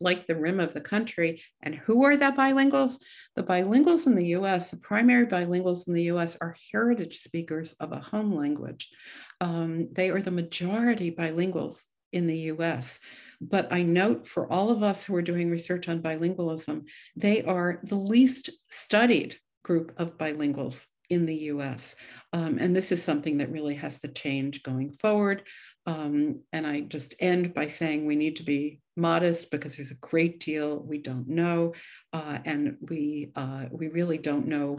like the rim of the country. And who are the bilinguals? The bilinguals in the US, the primary bilinguals in the US are heritage speakers of a home language. Um, they are the majority bilinguals in the US. But I note for all of us who are doing research on bilingualism, they are the least studied group of bilinguals in the US. Um, and this is something that really has to change going forward. Um, and I just end by saying we need to be modest because there's a great deal we don't know. Uh, and we, uh, we really don't know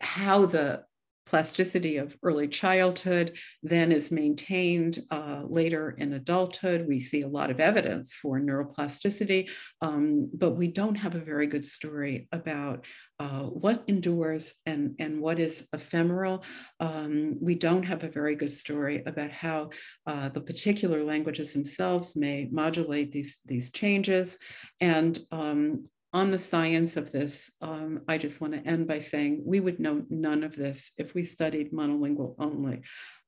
how the plasticity of early childhood then is maintained uh, later in adulthood. We see a lot of evidence for neuroplasticity, um, but we don't have a very good story about uh, what endures and, and what is ephemeral. Um, we don't have a very good story about how uh, the particular languages themselves may modulate these, these changes. And um, on the science of this, um, I just want to end by saying we would know none of this if we studied monolingual only.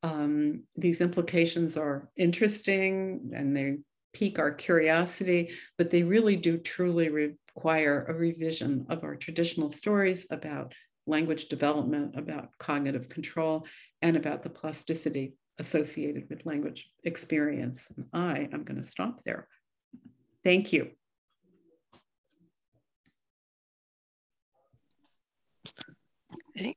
Um, these implications are interesting and they pique our curiosity, but they really do truly require a revision of our traditional stories about language development, about cognitive control, and about the plasticity associated with language experience. And I am going to stop there. Thank you. え？っ?